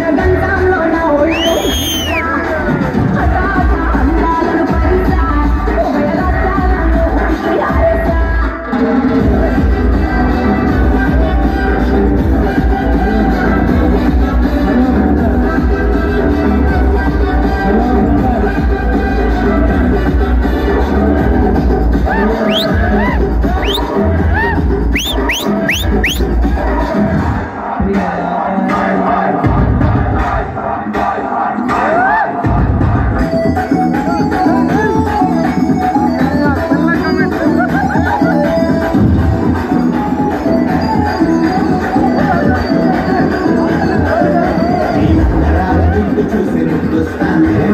Kinder ganz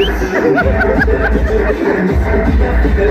すごい